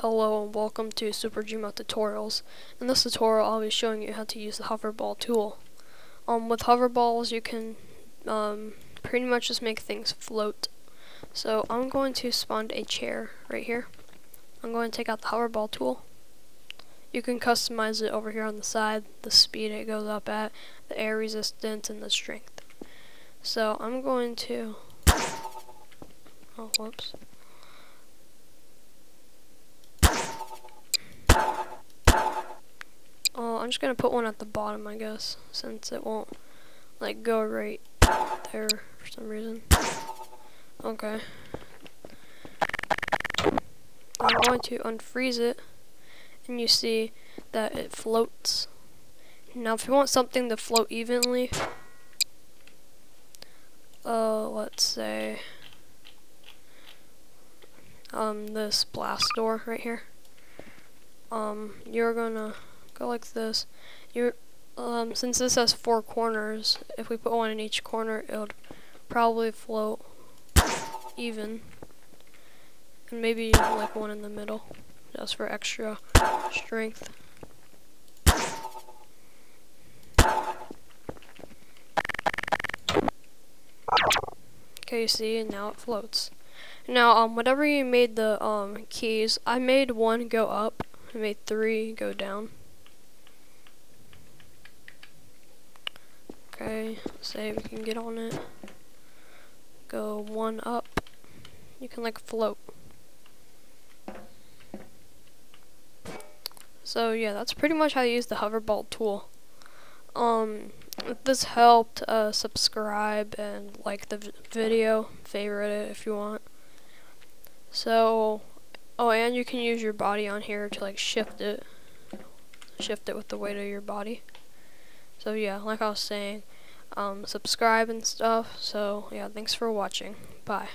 Hello and welcome to Super Gmod Tutorials. In this tutorial I'll be showing you how to use the hoverball tool. Um, with hoverballs you can um, pretty much just make things float. So I'm going to spawn a chair right here. I'm going to take out the hoverball tool. You can customize it over here on the side, the speed it goes up at, the air resistance, and the strength. So I'm going to... Oh, whoops. I'm just gonna put one at the bottom, I guess, since it won't like go right there for some reason. Okay. I'm going to unfreeze it, and you see that it floats. Now, if you want something to float evenly, uh, let's say, um, this blast door right here um, you're gonna go like this. You're, um, since this has four corners, if we put one in each corner, it would probably float even. And maybe like one in the middle, just for extra strength. Okay, you see, and now it floats. Now, um, whatever you made the um, keys, I made one go up I made three go down. Okay, say we can get on it. Go one up. You can like float. So yeah, that's pretty much how you use the hoverball tool. Um, if this helped, uh, subscribe and like the video, favorite it if you want. So Oh, and you can use your body on here to like shift it. Shift it with the weight of your body. So yeah, like I was saying, um, subscribe and stuff. So yeah, thanks for watching. Bye.